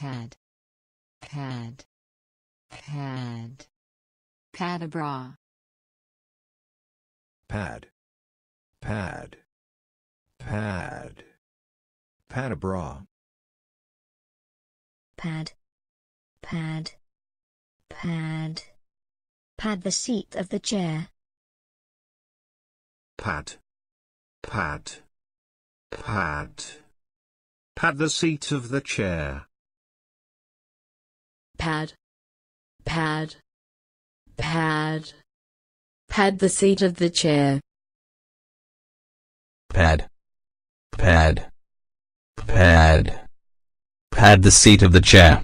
pad pad pad pad a bra. Pad, pad, pad, pad a bra, pad, pad, pad, pad the seat of the chair, pad, pad, pad, pad the seat of the chair, pad pad pad pad the seat of the chair pad, pad, pad, pad the seat of the chair.